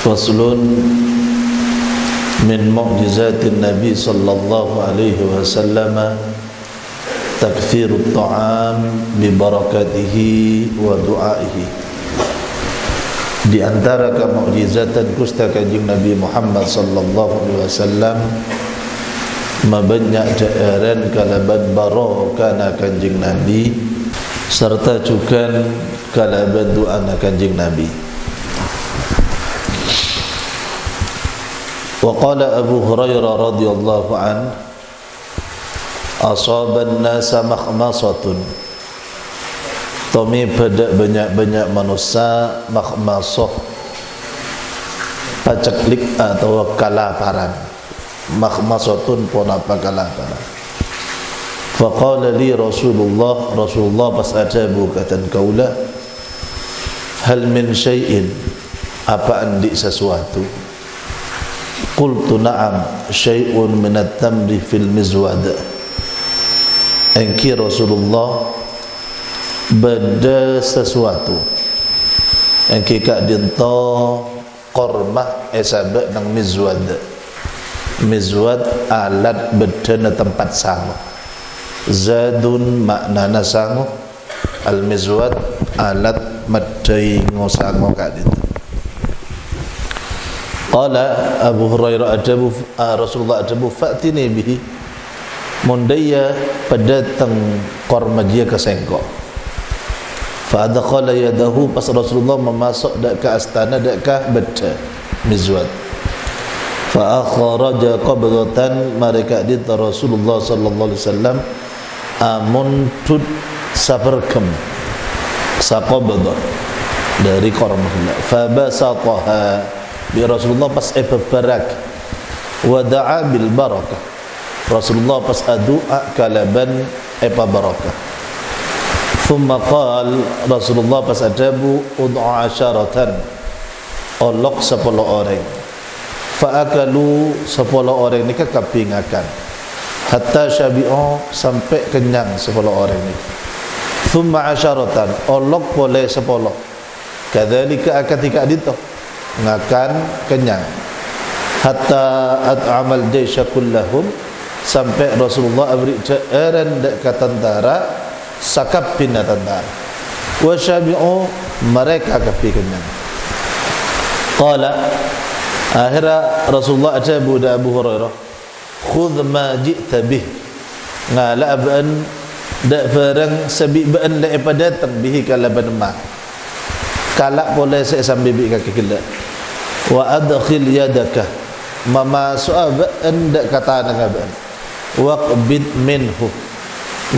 Faslun min mu'jizat Nabi sallallahu alaihi wasallam takthir ta'am bi barakatihi wa du'aihi di antara kemukjizatan kusta kanjeng Nabi Muhammad sallallahu alaihi wasallam mabanyak jaeran kalaban baro kana kanjeng Nabi serta juga kalaban doa kanjeng Nabi. وقال أبو هريرة رضي الله عنه أصاب الناس مخمصة Tommy pada banyak-banyak manusia makhmasah pacaklik atau kalaparan makhmasatun pun apa kalaparan faqala li rasulullah rasulullah pas ajabu katan kaula hal min syai'in apa andi sesuatu Qultu na'am syai'un min at-tamri fil mizwad engki rasulullah benda sesuatu. yang kika dinto kormah esabek nang mizwad mizwad alat bedana tempat sangu zadun maknana sangu al mizwad alat madai ngosango kak dinto Qala Abu Hurairah ajabu Rasulullah ajabu fa'tini bihi mundaya pedatang korma dia ke sengkok Fa'adakhala yadahu pas Rasulullah memasuk dak ke astana dak ke beta mizwat. Fa'akharaja qabdatan mereka di Rasulullah sallallahu alaihi wasallam amun tud safarkam saqabda dari kormah fa basataha bi Rasulullah pas eperak wa da'a bil barakah. Rasulullah pas doa kalaban apa barakah. Thumma qal Rasulullah pas ajabu ud'a asharatan. Allah sepuluh orang. Fa'akalu sepuluh orang ni kekeping akan Hatta syabi'u sampai kenyang sepuluh orang ni. Thumma asharatan Allah boleh sepuluh. Kadzalika akatika tika ngakan kenyang. Hatta at'amal jaysha kullahum. Sampai Rasulullah beri cairan dekat tentara. Sakap pindah tentara. Wa syabi'u mereka kafi kenyang. Qala akhirnya Rasulullah ajabu da Abu Hurairah khudh ma ji'ta bih. Ngala aban da barang sabi ban la pada datang bihi kala ban ma kalak boleh saya sambil bi kaki kila wa adkhil yadaka. Mama su'ab anda kata dengan waqbid minhu.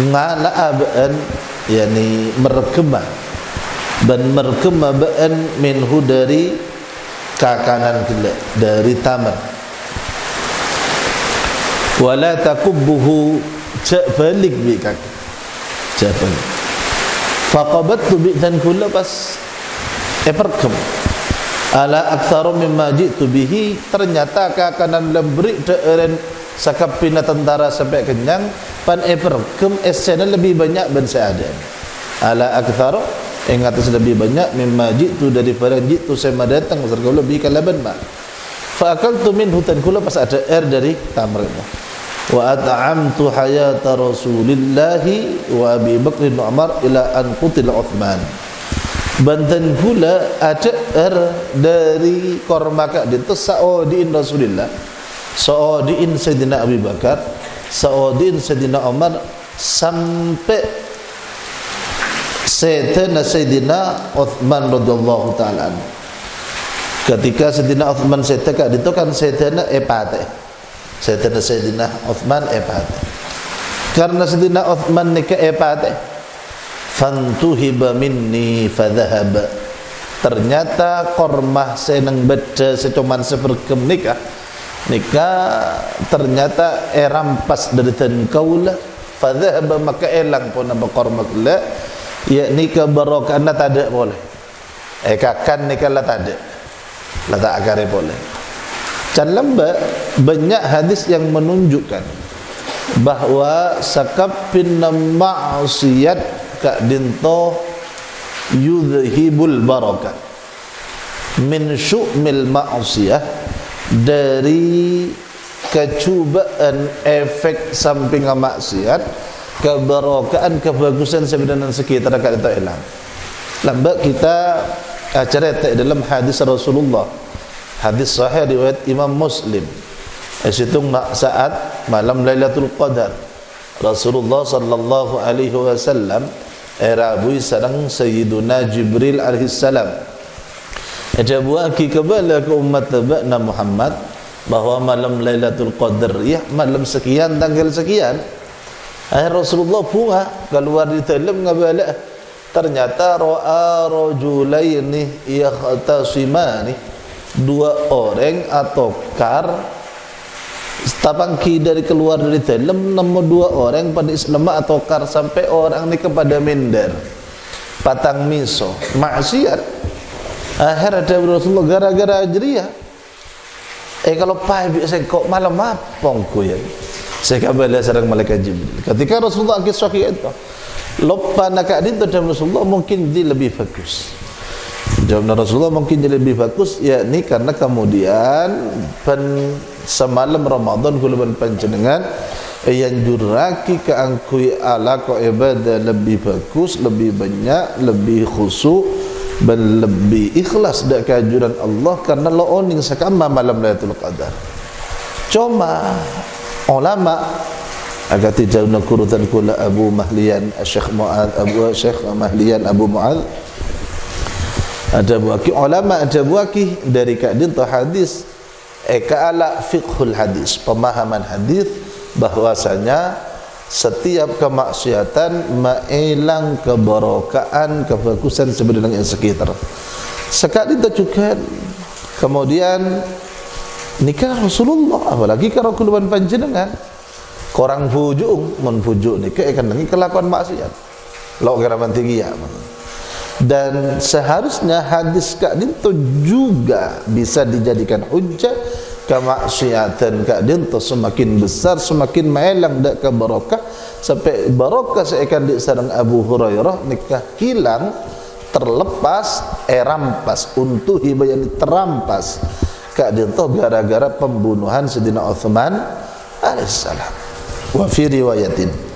Ngala aban yani merkema. Dan merkema ban minhu dari kakanan kita dari taman. Wala takubbuhu cak balik bi kaki. Cak balik. Faqabattu bi dan kula pas eperkem ala aktsaru mimma jitu bihi. Ternyata kakanan lembrik deren sakapina tentara sampai kenyang. Pan ever kem esena lebih banyak ben saya ada. Ala akthar ingat lebih banyak mimma jitu daripada jitu saya datang serta lebih kalaban ma fa akaltu minhu tan kula pas ada air dari tamr itu wa at'amtu hayata rasulillah wa abi bakr bin umar ila an qutil uthman bantan kula ada air dari korma ka di tasaudi rasulillah saudin sayyidina abi bakar Saudin Sayyidina Umar sampai Sayyidina Sayyidina Uthman radhiyallahu taala ketika Sayyidina Uthman setekak itu kan Sayyidina Epate Sayyidina Sayyidina Uthman Epate karena Sayyidina Uthman nikah Epate fantuhiba minni fadhahab. Ternyata kormah seneng baca secuman seperkem nikah. Nikah ternyata erampas dari tan kaula fadhahaba maka elang pun nama kormak la ya nikah barokah anda tak ada boleh. Eh kakan nikah lah tak ada. Lah tak akare boleh dan lamba banyak hadis yang menunjukkan bahawa sakapin ma'asiyat kak dinto yudhibul barakah min syu'mil ma'asiyah dari kecubaan efek samping maksiat keberokaan kebagusan sebenarnya sekitar kat itu hilang lambat kita acara dalam hadis Rasulullah. Hadis sahih riwayat Imam Muslim. Esitung saat malam Lailatul Qadar. Rasulullah sallallahu alaihi wasallam era bui sarang Sayyiduna Jibril alaihi salam. Ada buat ki kebala ke umat tabakna Muhammad bahawa malam Lailatul Qadar ya malam sekian tanggal sekian Akhir Rasulullah puha keluar di dalam ngabala ternyata ra'a rajulaini yakhtasimani dua orang atau kar Tapangki dari keluar dari dalam nemu dua orang pada Islam atau kar sampai orang ni kepada minder. Patang miso. Maksiat. Akhir ada Rasulullah gara-gara ajriyah eh kalau pai biasa kok malam apa ku ya. Saya kabar sarang malaikat Jibril. Ketika Rasulullah kisah itu lupa nak adin tu Rasulullah mungkin dia lebih bagus Jawab Rasulullah mungkin dia lebih bagus ya ni karena kemudian pen semalam Ramadan kulaban panjenengan yang juraki ke angkui ala ko ibadah lebih bagus lebih banyak lebih khusyuk dan lebih ikhlas dak kejuran Allah karena lo oning sakama malam Lailatul Qadar. Cuma ulama agak tidak nak kurutan kula Abu Mahlian Syekh Muad Abu Syekh Mahlian Abu Muad ada buaki ulama ada buaki dari kadin tu hadis eka ala fiqhul hadis pemahaman hadis bahwasanya setiap kemaksiatan mailang keberokaan kebagusan sebenarnya yang sekitar. Sekali itu juga kemudian nikah Rasulullah apalagi kalau kuluan panjenengan. Korang fujung menfujuk nikah akan dengan kelakuan maksiat. Lo kira tinggi ya dan seharusnya hadis kak itu juga bisa dijadikan hujah kemaksiatan kak itu semakin besar semakin melang dak ke barokah. Sampai barokah seakan di sarang Abu Hurairah nikah hilang terlepas erampas untuk hibah yang terampas. Kak itu gara-gara pembunuhan Sedina Uthman alaihissalam. Wa fi riwayatin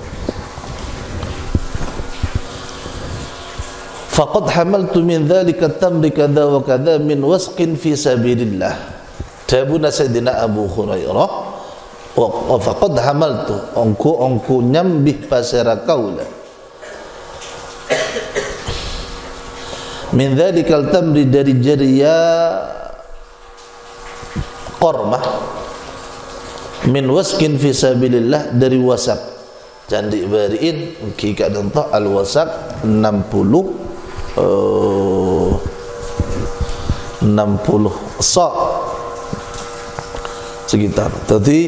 faqad hamaltu min dhalika tamri kadha wa kadha min wasqin fi sabilillah. Tabuna sayyidina abu hurairah wa faqad hamaltu ongku ongku nyambih pasara kaula min dhalika tamri dari jariya qormah min wasqin fi sabilillah dari wasak candi bariin kika dan al wasak 60 uh, 60 sa. Sekitar. Jadi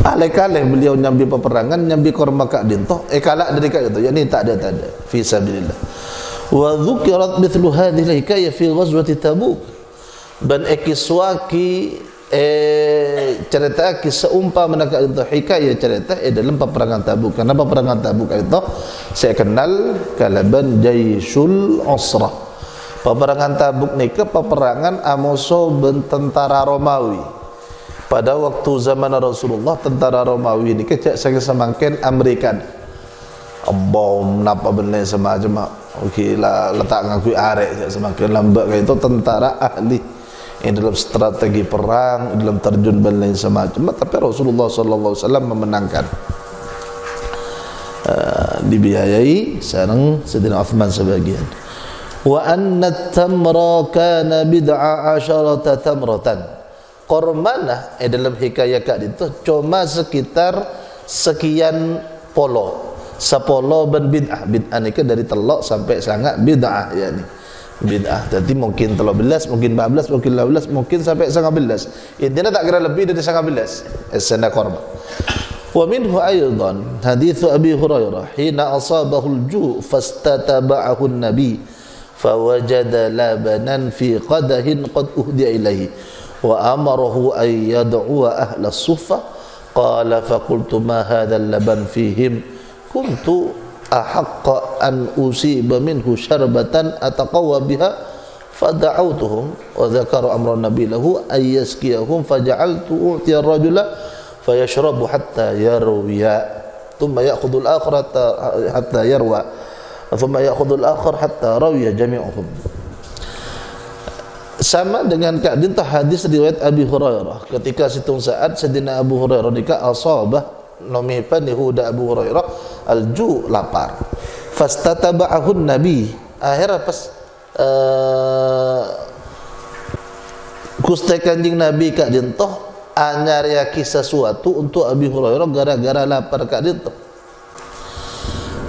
alih-alih beliau nyambi peperangan nyambi korma kak dintoh eh kalak dari kak itu ya ini tak ada tak ada. Fi sabilillah. Wa dhukirat mithlu hadhihi hikayah fi ghazwati tabuk. Dan ekiswaki eh cerita kisah umpah menakat itu hikayah cerita eh dalam peperangan tabuk. Karena peperangan tabuk itu? Saya kenal kalaban jaisul usrah peperangan tabuk ni ke peperangan amuso ben tentara Romawi. Pada waktu zaman Rasulullah tentara Romawi ni kecak saya semakin Amerikan bom napa benda semacam okey lah letak ngakui arek semakin lambat itu tentara ahli ini dalam strategi perang, dalam terjun dan lain semacam. Tapi Rasulullah sallallahu wasallam memenangkan. Uh, dibiayai sareng Sayyidina Uthman sebagian. Wa anna tamra kana bid'a asharata tamratan. Kormana eh, dalam hikayat kat itu cuma sekitar sekian polo. Sepolo ben bid'ah. Bid'ah ni ke dari telok sampai sangat bid'ah ya ni bid'ah. Jadi mungkin 13, mungkin 14, mungkin 15, mungkin sampai 19. Intinya tak kira lebih dari 19. As-sana korban. Wa minhu aydan hadits Abi Hurairah hina asabahu al-ju' fastataba'ahu an-nabi fawajada labanan fi qadahin qad uhdiya ilayhi wa amarahu an yad'u ahla as-suffa qala fa qultu ma hadha al-laban fihim kuntu ahaqqa an usiba minhu syarbatan ataqawwa biha fada'autuhum wa dhakaru amra nabi lahu ay yaskiyahum faja'altu u'tiya ar-rajula fayashrabu hatta yarwiya thumma ya'khudhu al-akhar hatta, hatta yarwa thumma ya'khudhu al-akhar hatta rawiya jami'uhum sama dengan keadaan hadis riwayat Abi Hurairah. Ketika situng saat sedina Abu Hurairah dika asabah nomipan Yahuda Abu Hurairah alju lapar. Fastataba'ahun nabi. Akhirnya pas uh, kustai kanjing nabi kak jentoh anyar yaki sesuatu untuk Abi Hurairah gara-gara lapar kak jentoh.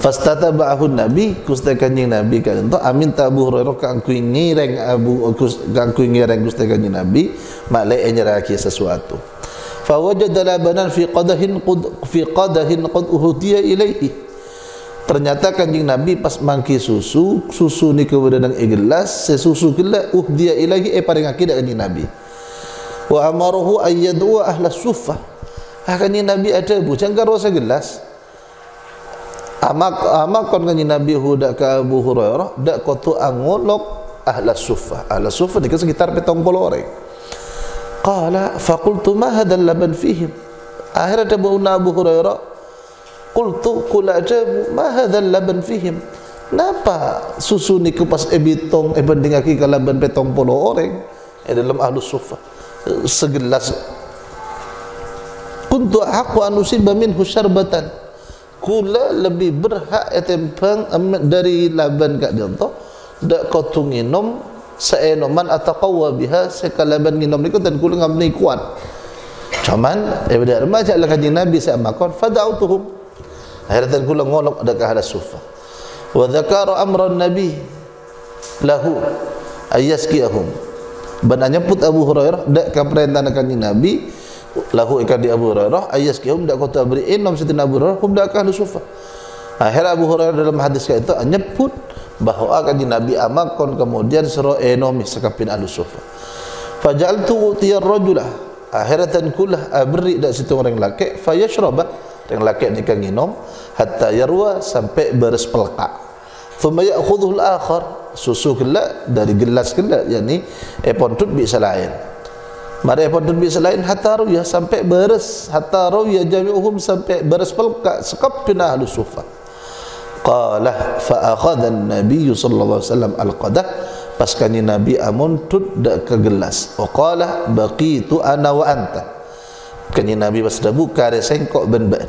Fastataba'ahun nabi kustai kanjing nabi jentoh amin ta Abu Hurairah kak angkui ngireng Abu kak angkui ngireng kustai kanjing nabi maklai anyar yaki sesuatu fawajada labanan fi qadahin qud fi qadahin qad uhtiya ilaihi ternyata kanjing nabi pas mangki susu susu ni kepada nang gelas sesusu kela uh dia ilahi e paring akidah kanjing nabi. Wa amaruhu ayyadu ahla suffah ah kanjing nabi ada bu jangan rasa gelas. Amak amak kon kanjing nabi huda ka abu hurairah dak kotu angolok ahla suffah ahla suffah di sekitar petong polore qala faqultu ma hadha laban fihim akhirnya abu hurairah Qultu kula ajabu ma hadzal laban fihim. Napa susu ni kupas ebitong e banding aki kalaban petong polo orang e dalam ahlus sufa segelas kuntu aku anusiba minhu syarbatan kula lebih berhak etempang dari laban kak janto dak kau tunginom seenoman atau kawa biha sekalaban nginom niku dan kula ngamni kuat. Cuman pada remaja lah kaji nabi saya makon fada'utuhum. Akhirnya kula ngolok ada ke ahli sufa wa dzakara amran nabi lahu ayaskiyahum benarnya put Abu Hurairah dak ka perintah kanjeng nabi lahu ikan di Abu Hurairah ayaskiyahum dak kota beri inam sitin Abu Hurairah hum dak ahli sufa akhirnya Abu Hurairah dalam hadis itu nyebut bahawa kanjeng nabi amakon kemudian suruh enomi sekapin ahli sufa. Fajaltu tiyar rajulah akhiratan kulah abri dak situ orang laki fayashrabah yang laki ni kan minum hatta yarwa sampai beres pelaka thumma ya'khudhu al-akhar susu kela dari gelas kela yakni epon tut bi selain mari epon tut bi selain hatta ruya sampai beres hatta ruya jami'uhum sampai beres pelaka sekap pina ahli sufa qala fa akhadha an-nabiy sallallahu alaihi wasallam al-qadah pas kani nabi amun tut dak ke gelas. Wa qala baqitu ana wa anta. Kani nabi pas dah buka sengkok ben-ben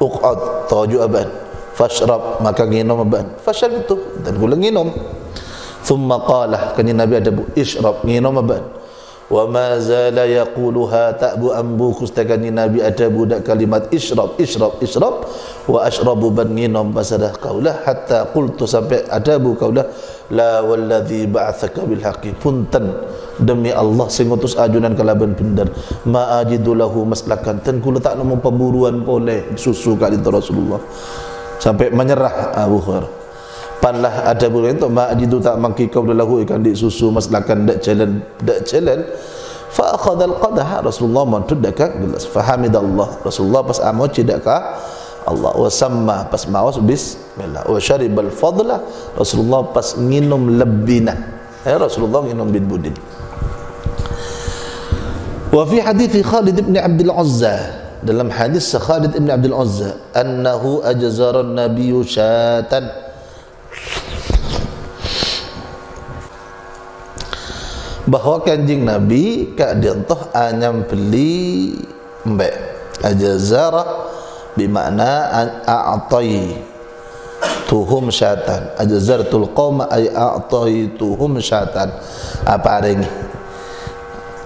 uqad taju aban. Fashrab maka nginum aban. Fashrabtu dan gula nginum. Thumma qala kani nabi ada bu ishrab nginum aban wa ma zala yaquluha ta'bu ambu kustakani nabi ada budak kalimat ishrab ishrab ishrab. Wa ashrabu ban nginum basadah kaulah hatta qultu sampai ada bu kaulah la walladhi ba'athaka bil haqqi punten demi Allah sing utus ajunan kalaban bener ma ajidu lahu maslakan ten kula tak nemu pemburuan boleh susu kali Rasulullah. Sampai menyerah Abu Hurairah panlah ada boleh untuk ma ajidu tak mangki kau lahu ikan di susu maslakan dak jalan dak jalan fa akhadha al qadah Rasulullah mantud dekat gelas fa hamidallah. Rasulullah pas amo cidakah Allah. Wa samma pas mawas bismillah. Wa syaribal fadla. Rasulullah pas nginum lebina ya Rasulullah nginum bin budin. Wa fi hadis Khalid bin Abdul Uzza. Dalam hadis Khalid bin Abdul Uzza annahu ajzara an-nabiy syatan bahawa kanjing nabi kak diantoh anyam beli mbek. Ajzara bermakna a'tai tuhum syatan ajzartul qaum ay a'tai tuhum syatan apa areng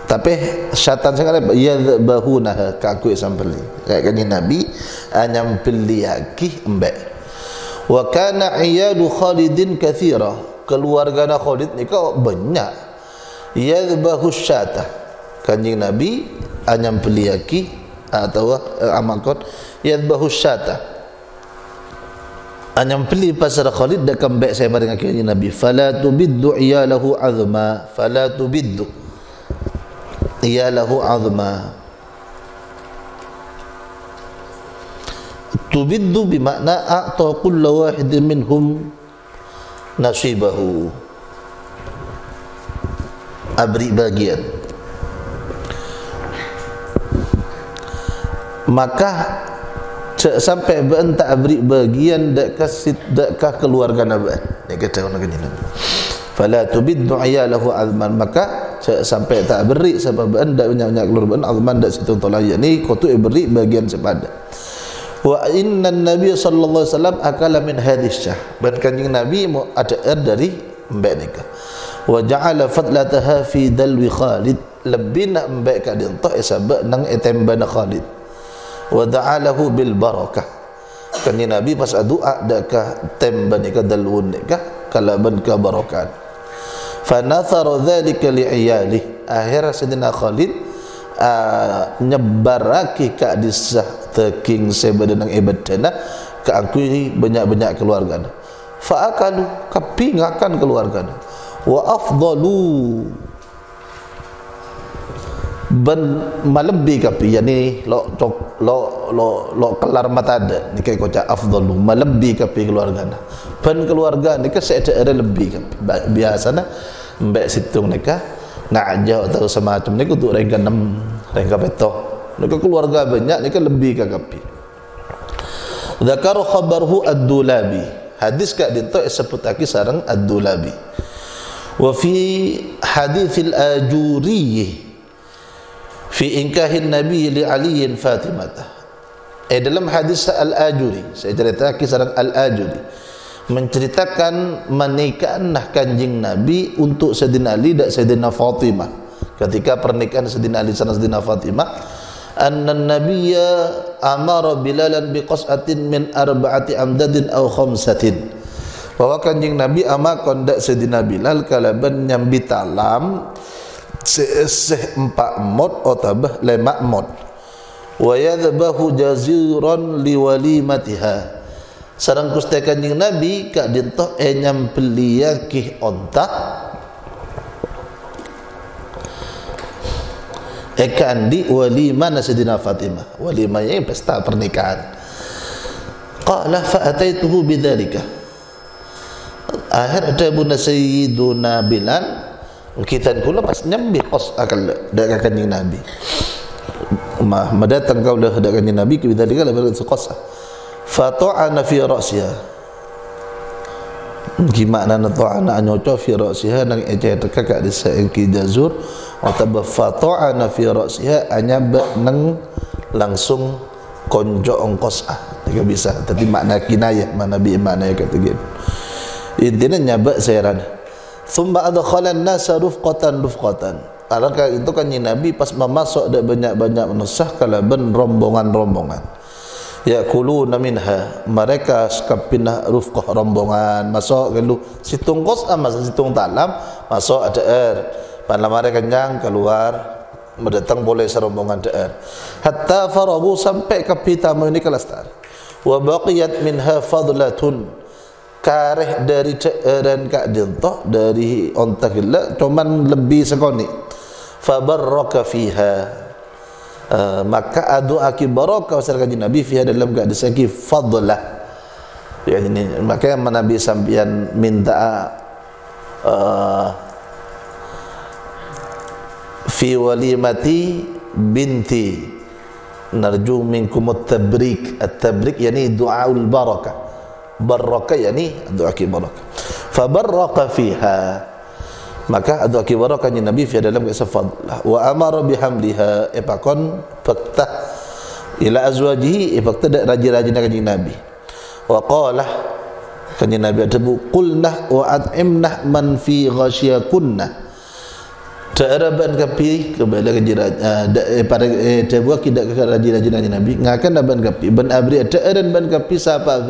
tapi syaitan kata ya bahuna kaku sambeli kayak kan nabi anyam beli lagi embek wa kana iyadu khalidin kathira. Keluarga Khalid ni kau banyak ya bahu syata. Kanjing nabi anyam beli lagi atau uh, amakot ya bahu syata. Anyam beli pasar Khalid dak kembek saya bareng kanjing nabi. Fala tubiddu iyalahu azma. Fala tubiddu ia lahu azma tubiddu bimakna a'ta kullu wahidin minhum nasibahu. Abri bagian. Maka cek sampai ben tak abri bagian dak kasit dak kah keluarga nabi. Ni kata orang kini fala tubiddu ayalahu azman. Maka cek sampai tak beri sebab ben dak banyak-banyak keluar ben azman dak situ tolak ni kau tu beri bagian sepada wa inna nabi sallallahu alaihi wasallam akala min hadis syah dan kanjing nabi ada air dari mbak nikah wa ja'ala fadlataha fi dalwi Khalid. Lebih nak mbak kat dia entah sebab nang etemban Khalid. Wa da'alahu bil barakah. Kan nabi pas doa dakah temban nikah dalwun nikah kalaban ka barakat fa nathara dhalika li iyali akhir sidina Khalid uh, nyebaraki ka disah teking sebadan nang ibadana ka akui banyak-banyak keluarga fa akalu kapingakan keluarga wa afdalu ben malebbi kapi yani lo cok lo lo lo kelar mata ada ni kai kocak afdalu malebbi kapi keluarga ben keluarga ni ke saya ada lebih kapi. Biasa na mbak situng ni ka nak aja atau semacam ni kutu rengka enam rengka peto ni keluarga banyak ni ke lebih ka kapi. Zakaru khabarhu ad-dulabi. Hadis kak dinto seputaki sarang ad-dulabi. Wa fi hadithil ajuri. Fi inkahin nabi li ali fatimah eh dalam hadis al-ajuri saya cerita kisah al-ajuri. Menceritakan menikahnya kanjing nabi untuk Sayyidina Ali dan Sayyidina Fatimah. Ketika pernikahan Sayyidina Ali dan Sayyidina Fatimah nabiyya amara bilalan biqas'atin min arba'ati amdadin aw khamsatin bahwa kanjing Nabi ama kondak sedina Bilal kalaban nyambi talam seeseh empat mod otabah lemak mod wa yadhbahu jaziran liwalimatiha sarang kuste kanjing Nabi kak dintoh e nyampeli yakih onta Ekan di walima nasidina Fatimah Walima pesta pernikahan Qala fa'ataituhu bidhalika akhir ada bunda sayyiduna bilal kita kula pas nyambi qas akal dak kanjeng nabi ma madatang kau dah dak kanjeng nabi ke bidzalika la bil qasa fa ta'ana fi ra'siha gimana na ta'ana anyoco fi ra'siha nang ece tekak di saengki jazur. Atau fa ta'ana fi ra'siha anyab nang langsung konjo ongkos ah tidak bisa. Tapi makna kinayah mana bi makna kata gitu. Intinya nyabak seran thumma adkhala an-nasa rufqatan rufqatan. Alangkah itu kan nabi pas memasuk ada banyak-banyak menusah kalaban rombongan-rombongan yakuluna minha. Mereka sekapinah rufqah rombongan. Masuk kalau situng kos ama situng talam masuk ada air pada mereka kenyang keluar mendatang boleh serombongan air hatta faragu sampai ke pita ini kelastar wa baqiyat minha fadlatun. Kareh dari dan kak dintoh dari onta gila cuman lebih sekoni. Fabarraka fiha uh, maka adu aki baraka wasal kaji nabi fiha dalam gak disaki fadlah ya ini maka yang nabi sampian minta uh, fi walimati binti narju minkum at-tabrik. At-tabrik yani du'aul barakah baraka yani doa ki baraka. Fa fiha maka doa ki baraka ni nabi fi dalam kisah fadlah wa amara bihamdiha. Ipakon fakta ila azwajihi ipakta dak raji-raji nak nabi. Wa qala kanjeng nabi ada bu qulna wa at'imna man fi ghasyakunna. Teraban kapi kepada kejirah uh, pada eh, terbuat tidak ke raji-raji Nabi. Ngakan aban kapi ban abri teraban ban kapi siapa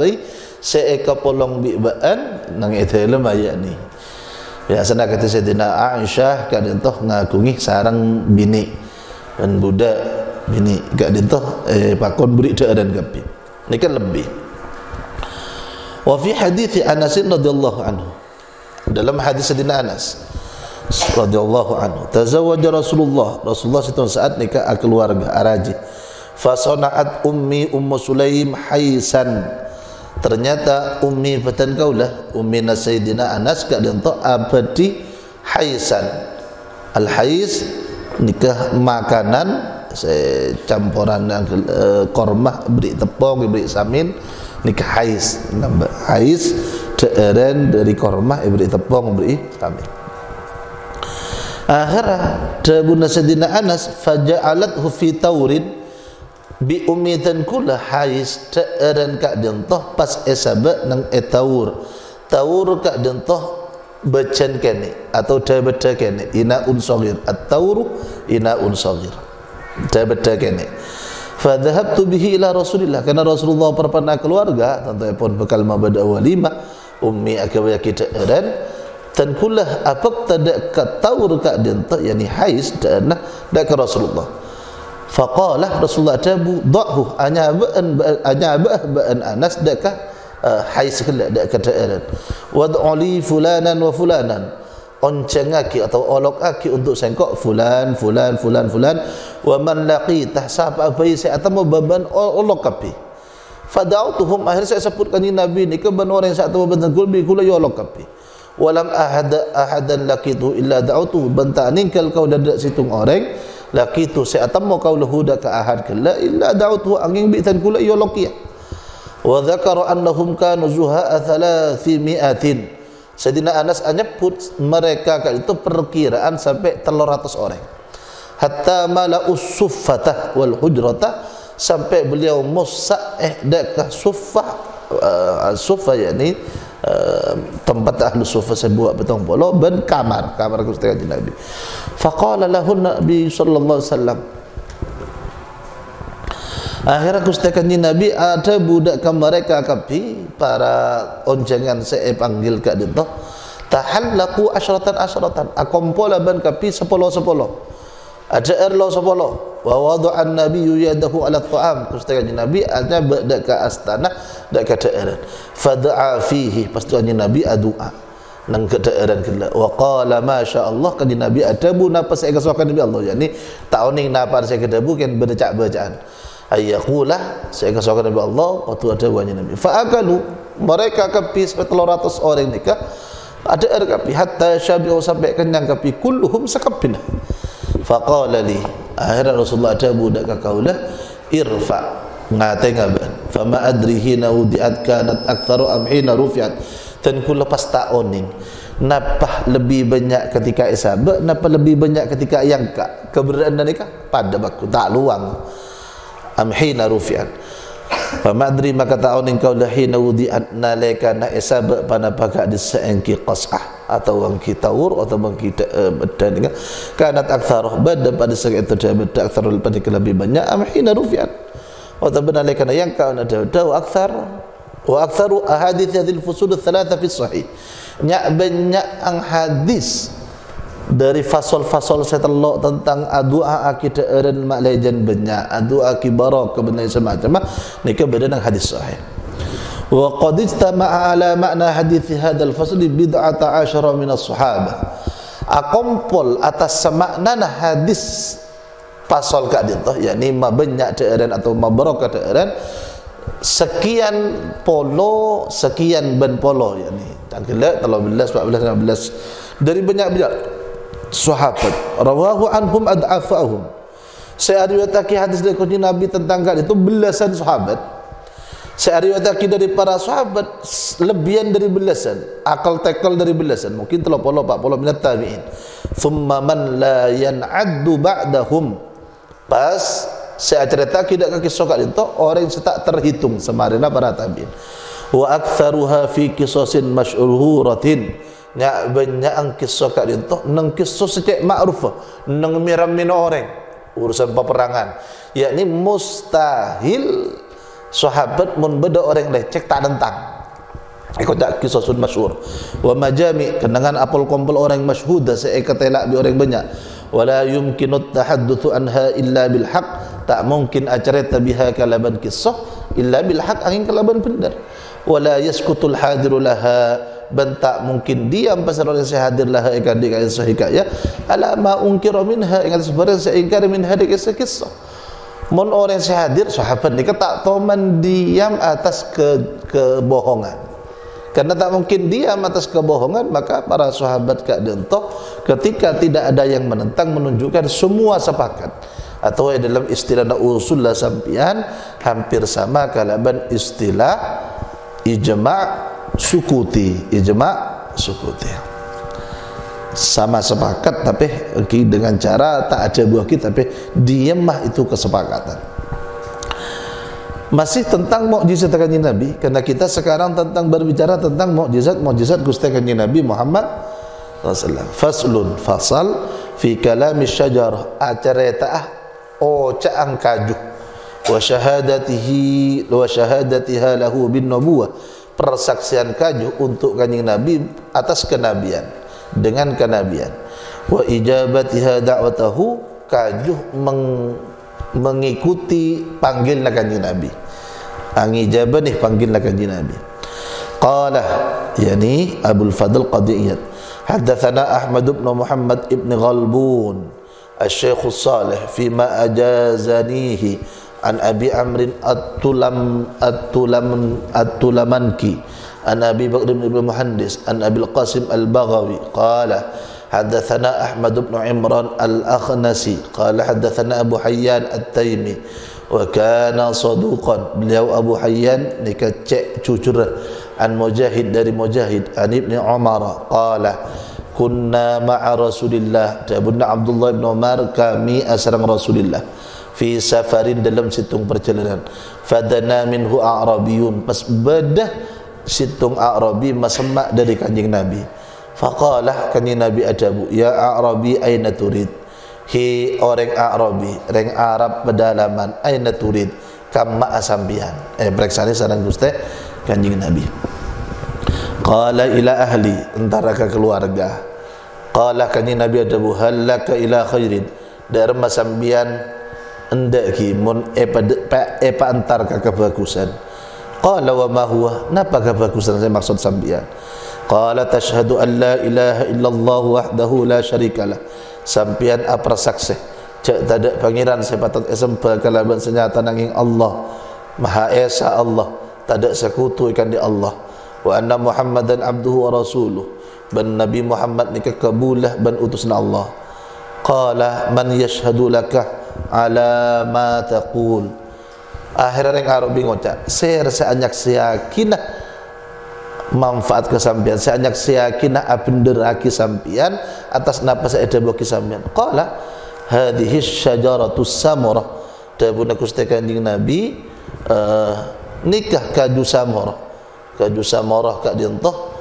seeka polong bi baan nang itelem ayat ni ya sana kata Sayyidina Aisyah kad entoh ngakungi sarang bini. Dan budak bini gak dintoh eh pakon beri dak dan gapi ni kan lebih. Wa fi hadits Anas radhiyallahu anhu. Dalam hadis Sayyidina Anas radhiyallahu anhu. Tazawwaja Rasulullah. Rasulullah itu saat nikah keluarga araji. Fasona'at ummi ummu sulaim haisan Ternyata ummi patan kaulah Ummi Nasayyidina Anas kat untuk abadi haisan. Al-hais nikah makanan campuran uh, kormah beri tepung beri samin nikah hais. Nama hais teeren dari kormah beri tepung beri samin. Akhirnya tabuna sadina Anas faja'alathu fi taurin bi umidan kula hais teeren kak dentoh pas esaba nang etaur taur kak dentoh bacan kene atau dah baca kene. Ina un sagir at-tauru ina un sagir dah baca kene. Fa dhahabtu bihi ila rasulillah. Karena rasulullah perpana keluarga tentu pun bekal mabada walima ummi akabaya kita dan dan kulah apa tada ka taur ka dentoh yani hais dan dak rasulullah faqala rasulullah tabu dahu. Anya ba'an anya ba'an anas dakah uh, hai sekala dak kata eran wad'ali fulanan wa fulanan. Oncengaki atau olokaki untuk sengkok fulan fulan fulan fulan. Wa man laqi tahsab apa saya atau beban olok kapi fada'utuhum akhir saya sebutkan ini nabi ni ke ben orang satu beban gulbi kula yo olok kapi walam ahad ahadan laqitu illa da'utuhu bantanin kal kau dadak situng orang laqitu sa'atamu qawluhu da ka ahad kala illa da'utu angin bi tan kula yolokia wa dzakara annahum kanu zuha'a thalathimi'atin. Sayyidina Anas menyebut mereka itu perkiraan sampai 300 orang. Hatta mala usuffata wal hujrata sampai beliau musa eh dekah suffah uh, suffah yakni uh, tempat ahli sufa saya buat betong polo ben kamar kamar setengah Nabi faqala lahu Nabi sallallahu alaihi wasallam. Akhirnya aku setakan Nabi ada budak ke mereka kapi para onjangan saya panggil ke dia tahallaku asyratan asyratan. Akompola ban kapi sepuluh sepuluh. Ada erlo sepuluh. Wa wadu'an nabi yadahu ala ta'am. Kustakan nabi ada berdak ke astana dak kata eran fada'a fihi. Pasti nabi adua nang kata kala wa qala ma sya Allah kan nabi adabu napa saya kesukaan nabi Allah. Tahun ni napa saya kedabu kan berdecak bacaan ayyaqulah saya kesukaan nabi Allah waktu ada wanya nabi. Fa akalu mereka kapi sampai 300 orang nikah ada er kapi hatta syabi'u sampai kenyang kapi kulluhum sakabina faqala li akhirnya Rasulullah ada budak kaulah irfa ngatai ngaban fama adri hina wudiat kanat aktharu am hina rufiat. Dan ku lepas tak oning. Napa lebih banyak ketika isabah napa lebih banyak ketika yang ka keberadaan nikah? Pada baku tak luang. Am hina rufiat. Fama adri maka oning kau dah hina wudiat. Nalika na isabah pada pakai di seengki qasah. Atau orang kita ur atau orang kita dengan kanat aktsar badan pada itu dia aktsar pada lebih banyak. Am hina rufiat atau benar kerana yang kau nak tahu aktsar wa aktsaru ahadits hadhihi al-fusul ats-thalatha fi sahih. Banyak banyak ang hadis dari fasal-fasal saya telok tentang doa kita eran mak lejan banyak. Doa kibarak kebenaran semacam. Ni ke beda hadis sahih. Wa qad istama'a ala makna hadis hadzal fasl bid'ata asyara min as-sahabah akompol atas semakna hadis pasal tu yakni ma banyak teeran atau ma barakah teeran sekian polo sekian ben polo yakni. Tak kira 13 14 15 dari banyak-banyak sahabat rawahu anhum ad'afahum saya riwayatkan hadis dari Nabi tentang kat itu belasan sahabat. Saya riwayatkan dari para sahabat lebihan dari belasan, akal tekal dari belasan, mungkin telah puluh pak puluh minat tabiin. Thumma man la yan'addu ba'dahum. Pas saya cerita tidak ke kisah kat itu orang yang tak terhitung semarina para tabiin. Wa aktsaruha fi qisasin masyhuratin. Nya banyak ang kisah kat itu nang kisah setiap ma'ruf, nang miram min orang. Urusan peperangan. Yakni mustahil sahabat mun beda orang lecek tak dentang ikut tak kisah sun masyhur. Wa majami kenangan apel kumpul orang masyhur dah saya ketelak bi orang banyak wala yumkinu tahaddutsu anha illa bil haqq tak mungkin acerita biha kalaban kisah illa bil haqq angin kalaban benar. Wala yaskutul hadiru laha dan tak mungkin diam pasal orang saya hadir lah ikan di kisah hikayat ala ma unkira minha ingat sebenarnya saya ingkar minha di kisah. Kisah Mun orang sehadir sahabat ni tak tahu mendiam atas ke kebohongan. Karena tak mungkin diam atas kebohongan maka para sahabat dentok ketika tidak ada yang menentang menunjukkan semua sepakat. Atau dalam istilah usul lah sampian hampir sama kalaban istilah ijma' sukuti ijma' sukuti. Sama sepakat tapi dengan cara tak ada buah kita tapi diamlah itu kesepakatan masih tentang mukjizat kanjeng Nabi. Karena kita sekarang tentang berbicara tentang mukjizat mukjizat Gusti kanjeng Nabi Muhammad sallallahu faslun fasal fi kalam syajarah acara ta'ah oh ca'ang kaju wa syahadatihi wa syahadatiha lahu bin nubuwah. Persaksian kaju untuk kanjeng Nabi atas kenabian dengan kenabian. Wa ijabatiha da'watahu kajuh meng mengikuti panggil lah nak Nabi. Angi jabah ni panggil lah nak Nabi. Qala Yani Abdul Fadl Qadiyyat Haddathana Ahmad ibn Muhammad ibn Ghalbun Al-Syeikh Salih Fima ajazanihi An Abi Amrin At-Tulam At-Tulam At-Tulamanki An Abi Bakr ibn Muhandis An Abi Al-Qasim Al-Baghawi Qala Qala حدثنا أحمد بن عمران الأخنسي قال حدثنا أبو حيان التيمي وكان صدوقا beliau Abu Hayyan ni kecek cucur an Mujahid dari Mujahid an Ibn Umar qala kunna ma'a Rasulillah Abunda Abdullah bin Umar kami asrang Rasulillah fi safarin dalam situng perjalanan fadana minhu a'rabiyun pas bedah situng a'rabi masemak dari kanjing Nabi Faqalah kani Nabi ajabu Ya A'rabi aina turid? Hi orang A'rabi Orang Arab pedalaman Aina turid? Kama asambian Eh periksa ni sarang guste Kanjing Nabi. Qala ila ahli Antara ke keluarga. Qala kani Nabi ajabu Halaka ila khairin? Dari masambian Endak ki Mun epa, epa, epa antar ke kebagusan. Qala wa ma huwa? Napa kebagusan? Saya maksud sambian Qala tashhadu an la ilaha illallah wahdahu la syarika lah. Sampian apa saksi? Cak tak ada pangeran sepatut esempel kalaban senyata nanging Allah. Maha Esa Allah. Tak ada sekutu ikan di Allah. Wa anna Muhammadan abduhu wa rasuluh. Ben Nabi Muhammad ni kekabulah ben utusna Allah. Qala man yashhadu laka ala ma taqul. Akhirnya yang Arabi ngocak. Saya rasa anyak seyakinah manfaat kesampian saya hanya yakin abender aki sampian atas napa saya ada bagi sampian qala hadhihi syajaratu samurah. Tabun aku stekan ding nabi uh, nikah kaju samurah. Kaju samurah kak dintoh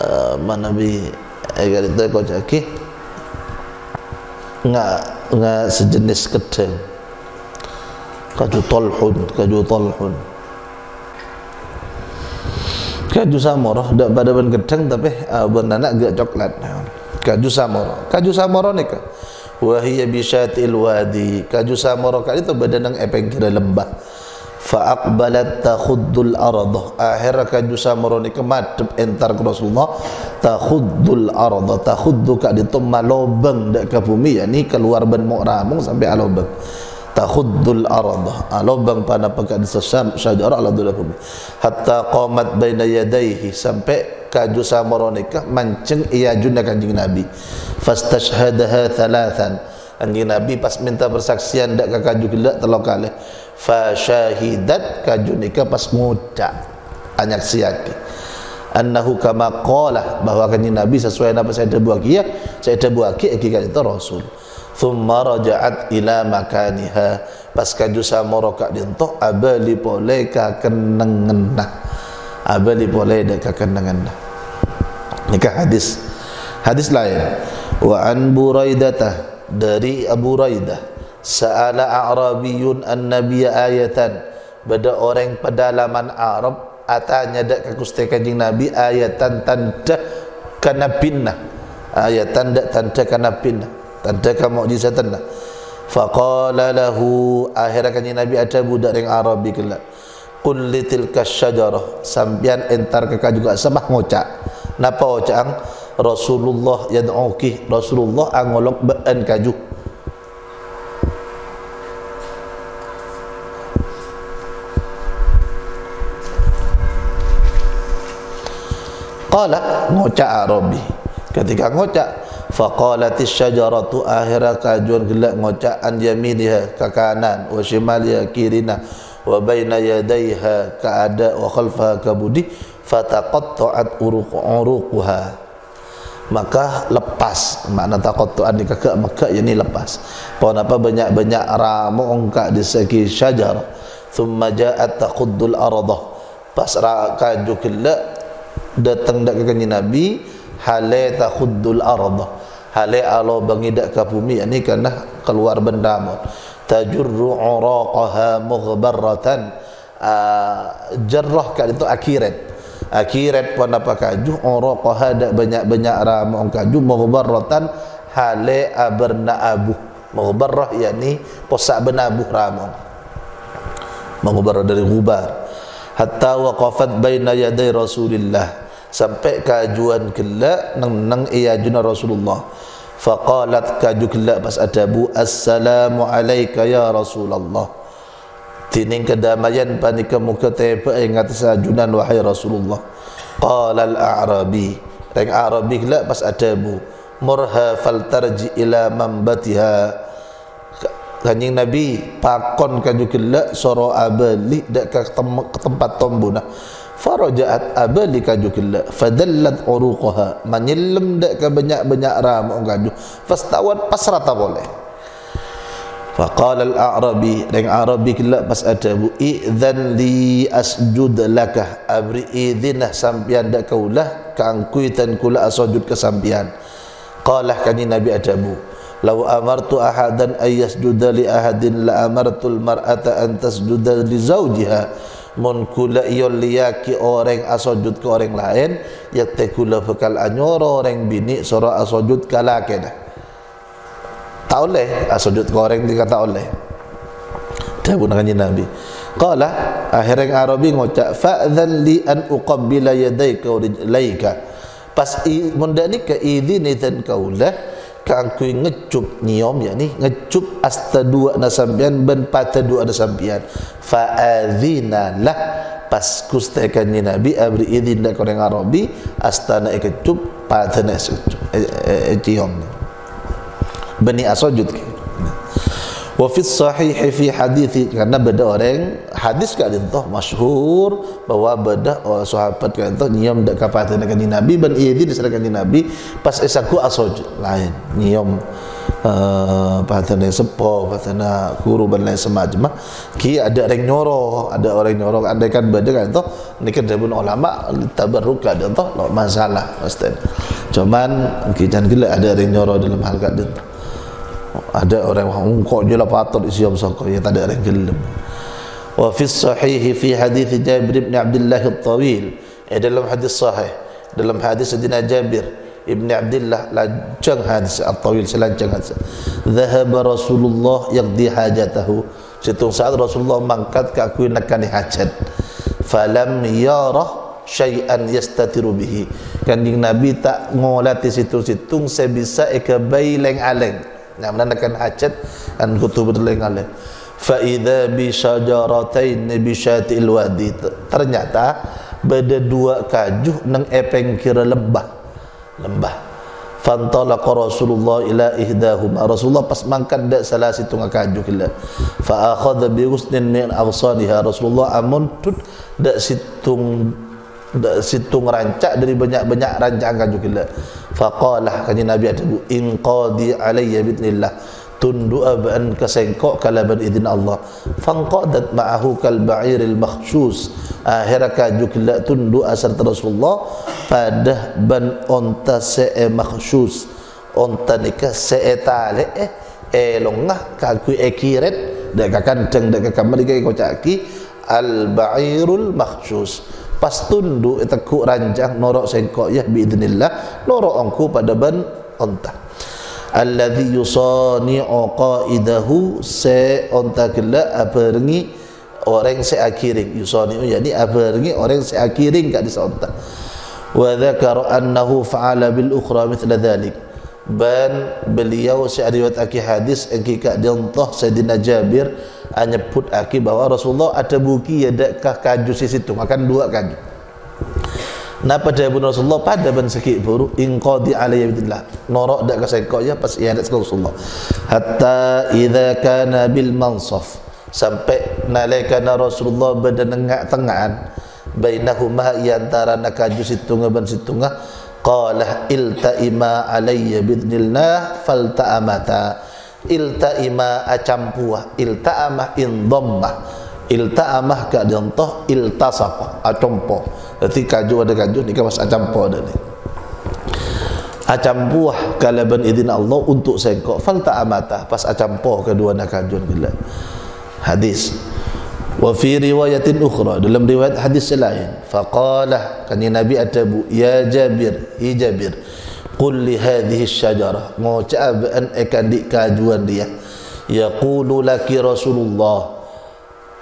uh, mana nabi agar itu kau caki nggak nggak sejenis kedeng kaju tolhun kaju tolhun kaju samoroh dak pada ban gedang tapi uh, ban anak gak coklat. Kaju samoroh kaju samoroh ni ka wa hiya bi syatil wadi. Kaju samoroh kali itu badan nang epeng kira lembah. Fa aqbalat takhuddul ardah akhir kaju samoroh ni kemadep entar ke Rasulullah. Takhuddul ardah takhuddu ka ditumma lobang dak ke bumi. Yakni keluar ban mu'ramung sampai alobang takhuddul ardah ah, lubang pada pekat sesam syajarah ala dulu hatta qamat baina yadayhi sampai kaju samaronika mancing ia junna kanjing nabi. Fastashhadaha thalathan. Kanjing nabi pas minta persaksian dak ka kaju gelak telo kali fa syahidat kaju nika pas ngucap. Anyak siaki. Annahu kama qala bahwa kanjing nabi sesuai apa saya ada buah kia saya ada buah kia itu rasul thumma raja'at ila makaniha. Pas kaju samoro kak dinto abali pole ka kenengenna abali pole de ka kenengenna nikah hadis. Hadis lain. Wa an buraidata dari abu raidah sa'ala a'rabiyun an nabiy ayatan. Bada orang pedalaman arab atanya dak ka gusti nabi ayatan tanda kana pinnah. Ayatan dak tanda kana pinnah Katakan mukjizatan lah. Faqala lahu akhirnya Nabi ada budak yang arabi dikela. Kun litil syajarah Sampian entar kakak juga sembah ngocak. Napa ocang? Rasulullah yad'uki. Rasulullah angolok be'en kaju. Qala ngocak Arabi. Ketika ngocak, faqalat asyajaratu akhira kajuan gelak ngocak an yaminiha ke kanan wa shimaliha kirina wa baina yadayha ka ada wa khalfaha ka budi fataqatta'at uruq uruquha. Maka lepas makna taqatta'an ni kakak maka ini lepas. Pohon apa banyak-banyak ramu ongkak di segi syajar. Thumma ja'at taquddul ardah pas kaju gelak datang dak ke nabi hale takhuddul ardah hale alo bangidak ke bumi. Ini kerana keluar benda mun tajurru uraqaha mughbaratan uh, jarrah kan itu akhirat. Akhirat pun apa kaju uraqaha dak banyak-banyak ramong kaju mughbaratan hale aberna abu mughbarah yakni posak benabuh ramong. Mughbarah dari gubar hatta waqafat baina yaday rasulillah sampai kajuan kelak nang nang ia juna rasulullah. Faqalat kaju kelak pas adabu assalamu alayka ya rasulullah. Tining kedamaian panika muka tepa ingat sajunan wahai rasulullah. Qala al a'rabi reng arabi kelak pas adabu murha faltarji ila mambatiha kanjing nabi pakon kaju kelak soro abali dak ke tempat tombuna farajaat abalika jukilla fadallat uruqaha manyillam dak ke banyak-banyak ram ongaju fastawat pasrata boleh. Faqala al-a'rabi deng arabi killa pas adabu idzan li asjud laka. Abri idzinah sampian dak kaulah kangkuitan kula asujud ke sampian. Qala kani nabi adabu law amartu ahadan ay yasjuda li ahadin la amartu al-mar'ata an tasjuda li zawjiha mun kula liyaki orang asojud ke orang lain ya te kula bekal anyoro orang bini soro asojud ke laki dah tak oleh asojud ke orang dikata oleh. Dia pun dengan Nabi. Qala akhirnya Arabi ngucap fa'dhan li an uqabbila yadayka wa rijlaika. Pas mundani ka idhini tan kaulah kang kui ngecup niom ya ni. Ngecup asta dua ben pata dua fa adzina lah. Pas kustekan ni nabi abri idin dak orang arabi astana ikecup pata nas e, e, e, ciom bani asujud ke wa fi sahih fi hadis karena beda orang hadis kan itu masyhur bahwa beda oh, sahabat kan itu nyium dak kapate dengan nabi ban iya diserahkan nabi pas esaku asoj lain. Nyium uh, patana sepo patana guru ban lain semacam. Ki ada orang nyoro ada orang nyoro andai kan beda kan itu ni kan pun ulama tabarruk ada itu masalah ustaz cuman kita gila ada orang nyoro dalam hal kat itu ada orang yang engkau je lah patut siap sangka ya tak ada orang gelem. Wa fi sahih fi hadis Jabir bin Abdullah al-Tawil eh, dalam hadis sahih dalam hadis Sayyidina Jabir ibn Abdullah lancang hadis al-Tawil selancang hadis. Dhahaba Rasulullah yaqdi hajatahu. Situng saat Rasulullah mangkat ke aku nakani hajat falam yarah syai'an yastatiru bihi. Kanjing Nabi tak ngolati situng-situng saya bisa ikabai leng-aleng yang menandakan hajat dan kutub berlengah fa idza bi syajaratain bi syatil wadi. Ternyata beda dua kajuh nang epeng kira lembah. Lembah. Fantalaqa rasulullah ila ihdahum. Rasulullah pas mangkat dak salah situ kajuh kila fa akhadha bi usnin min rasulullah amun tut dak situng situng rancak dari banyak-banyak rancak kajuh kila faqalah kanji nabi ada in qadi alayya bidnillah tundu aban kasengkok kalaban idin Allah fanqadat ma'ahu kal ba'iril makhsus akhiraka jukla tundu asal Rasulullah pada ban onta se makhsus onta nikah se tale eh elongah kaku ekiret dak kakan dak kamari kai kocaki al ba'irul makhsus pas tunduk tekuk ranjang norok sengkok ya biidznillah norok angku pada ban onta alladhi yusani'u qaidahu se onta kala apa rengi orang se akhiring. Yusani'u yani apa rengi orang se akhiring kat di onta. Wa dzakara annahu fa'ala bil ukhra mithla dhalik ban beliau si riwayat aki hadis engki kak dintah Sayyidina Jabir menyebut aki bahwa Rasulullah ada buki ya dekkah kaju si situ makan dua kaju Napa dia pun Rasulullah pada ban sikit buru in qadi alayya bidillah. Norok dak kasekok ya pas ia dak Rasulullah. Hatta idza kana bil mansaf sampai nalaikana Rasulullah berdenengak tengahan bainahuma ya antara nakaju situnga ban situnga qala iltaima alayya bidnillah falta'amata. Iltaima acampuah iltaama dhammah iltaamah ka contoh iltasaqa acampo jadi kaju ada kaju ni kan mas acampo ada ni. Acampuah kalaban idin Allah untuk sengkok. Falta'amata. Pas acampo kedua nak kaju gila hadis wa fi riwayatin ukhra dalam riwayat hadis lain. Faqala kan nabi atabu ya jabir hi jabir qul li hadhihi syajarah. Ngucap an akan kajuan dia. Yaqulu laki rasulullah.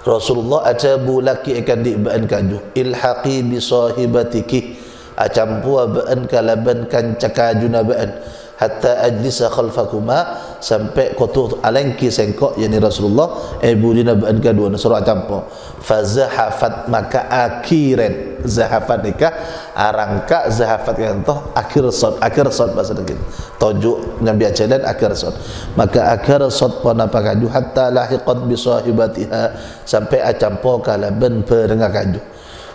Rasulullah atabu laki akan di ban kaju ilhaqi bi sahibatiki acampu ban kalaban kan cakajuna ban hatta ajlisa khalfakuma sampai kotu alengki sengkok yani Rasulullah ibu dina ban kedua suruh campo fazahafat maka akhiran zahafat nikah arangka zahafat kan toh akhir sod akhir sod bahasa degil toju nabi ajalan akhir sod. Maka akhir sod pon apa kaju hatta lahiqat bi sahibatiha sampai acampo kala ben perengah kaju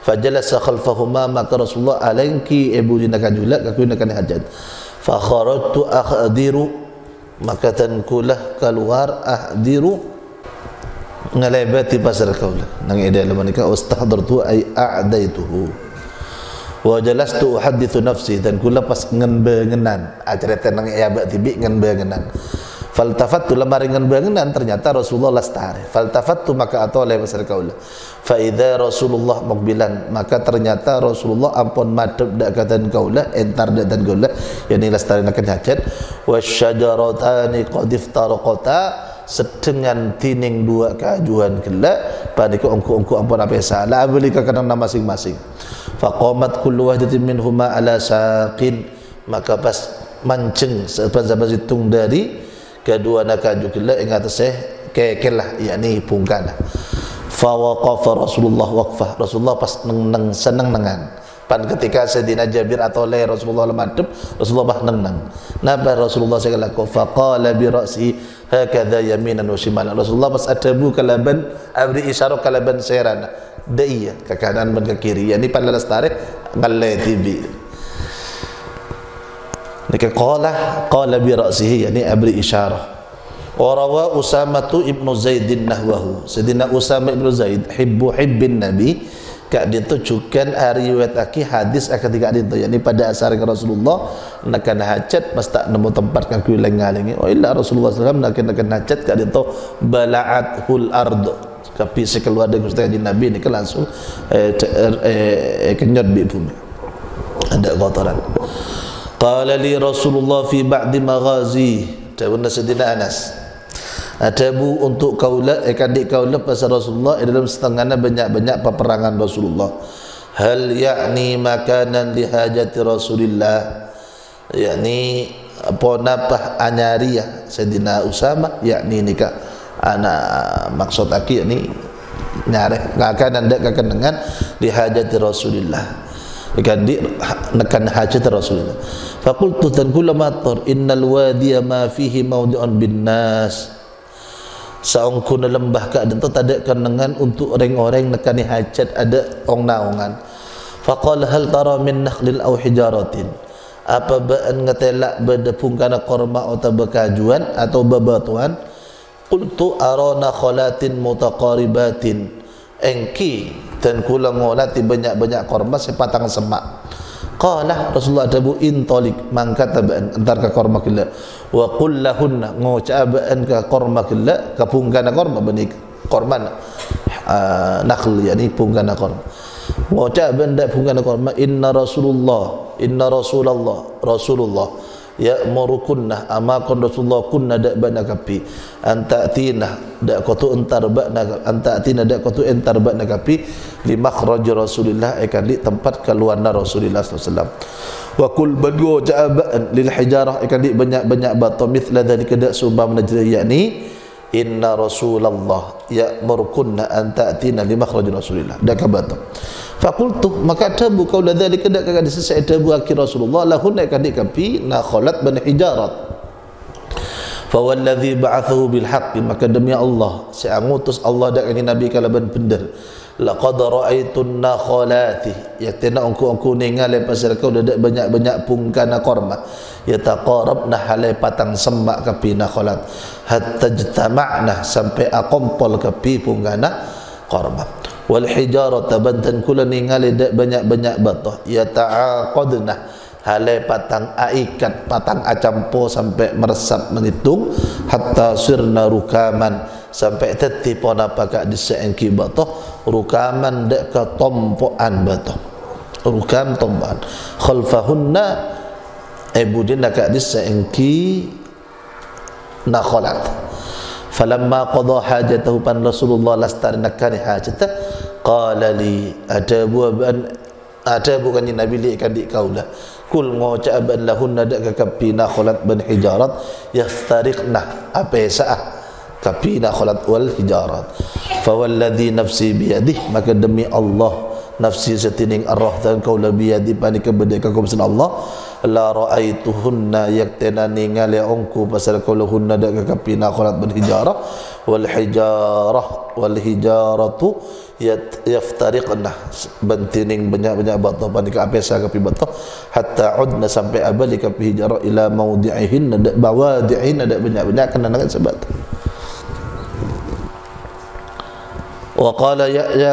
fajalasa khalfahuma maka Rasulullah alengki ibu dina kaju lak aku nak hajat fa kharajtu ahdiru. Maka tankulah keluar ahdiru. Ngalebati pasar kaulah nang ide laman ka ustahdartu ay a'daituhu. Wa jalastu uhaddithu nafsi. Dan kula pas ngen bengenan acarita nang ya ba tibi ngen bengenan faltafattu lamari ngen bengenan ternyata Rasulullah lastari faltafattu maka atole pasar kaulah fa idza rasulullah mukbilan maka ternyata rasulullah ampun madhep dak katan kaula entar dak dan kaula yani lestari nak hajat wasyajaratani qad iftaraqata sedengan tining dua kajuan pada ke ongko-ongko ampun apa salah beli ke kadang masing-masing faqamat kullu wahdatin minhuma ala saqin maka pas mancing sepanjang hitung dari kedua nak kaju kelak ingat saya kekelah yakni pungkana fawaqafa Rasulullah waqfah. Rasulullah pas neng, neng seneng nengan. Pan ketika Sayyidina Jabir atau le Rasulullah lemadep Rasulullah bah neng neng. Napa Rasulullah saya laku faqala bi ra'si hakadha yaminan wa shimalan. Rasulullah pas adabu kalaban abri isyarat kalaban serana daya ke kanan dan ke kiri. Yani pan lalas tarik ngalle tibi Nika qala qala bi ra'sihi yani abri isyarat Warawa Usama tu ibnu Zaidin nahwahu. Sedina Usama ibnu Zaid hibbu hibbin Nabi. Tu cukan hari riwayat aki hadis akan tiga dia tu. Yani pada asar Rasulullah nakkan hajat mas tak nemu tempat kan kuih lengalingi. Oh illa Rasulullah SAW nakkan nakkan hajat kak dia tu balaat hul ard. Tapi sekeluar dari Gusti Nabi ni kan langsung eh, eh, eh, kenyot di bumi. Ada kotoran. Qala li Rasulullah fi ba'di maghazi. Tawunna Sayyidina Anas Adabu untuk kaula eh kadik kaula pasal Rasulullah dalam setengahnya banyak-banyak peperangan Rasulullah. Hal yakni makanan li hajati Rasulillah. Yakni apa napah anyari ya Sayyidina Usama yakni nikah anak maksud aki yakni nyare akan anda akan dengan di hajati Rasulillah ikan di nekan hajat Rasulullah. Fakultu dan kula matur innal wadiya ma fihi mawdi'un bin nas. Saung kuna lembah ka dan tak ada kenangan untuk orang-orang nekani hajat ada ong naungan faqala hal tara min nakhlil aw hijaratin? Apa baan ngatela bedepung kana korma atau bekajuan atau bebatuan? Qultu arana khalatin mutaqaribatin. Engki dan kula ngolati banyak-banyak korma sepatang semak Qala Rasulullah dabu intalik mangkat tabaan antar ka korma killa. Wa qul lahunna ngucabaan ka korma killa ka punggana korma. Bani korman uh, nakhl yani punggana korma. Ngucabaan da punggana korma. Inna Rasulullah inna Rasulullah Rasulullah ya'murukunna ama kon Rasulullah kunna dak bana kapi. Anta tina dak kotu entar bana anta tina dak kotu entar bana kapi. Li makhraj Rasulillah akan di tempat keluarna Rasulullah sallallahu wa kul badu ja'aban lil hijarah akan di banyak-banyak batu mithla dhalika dak subah najri yakni inna rasulullah ya'murukunna an ta'tina li makhraj rasulillah. Dak kabata faqultu maka tabu qaula dzalika dak kada sesai tabu akhir rasulullah. Lahun nak kadik kapi na khalat ban hijarat. Fa wallazi ba'athahu bil haqq maka demi Allah saya ngutus Allah dak nabi kalaban benar laqad ra'aitun nakhalati ya tena ongku ongku ningale pasal kau dah banyak-banyak pungkana korma ya taqarabna halai patang sembak ke pina khalat hatta jitama'na sampai akompol ke pi pungkana korma wal hijarata bantan kula ningale banyak-banyak batoh ya ta'aqadna halai patang aikat patang acampo sampai meresap menitung. Hatta sirna rukaman sampai pon apa kak di seengki batoh rukaman dek ke tompoan batoh rukam tompoan khalfahunna ibu dia nak kak di seengki nakholat falamma qada hajatahu pan rasulullah lastar nakani hajatah qala li ada buah ada bukan nabi li kan di kaulah kul lahun nadak kapina khulat ban hijarat yastariqna apa sa'ah kapina khulat wal hijarat. Fa walladhi nafsi biyadih. Maka demi Allah nafsi setining arwah dan kau lebih yadi panik kebedeka kau Allah. La ra'aituhunna yaktena ningali ongku pasal kalau hunna dak kapina khulat ban hijarah. Wal hijarah wal hijaratu yaftariqna. Bantining banyak-banyak batu panik apa sa kapi batu hatta udna sampai abali kapi hijarah ila maudi'ihin dak bawadi'in dak banyak-banyak kena dengan sebab wa qala ya ya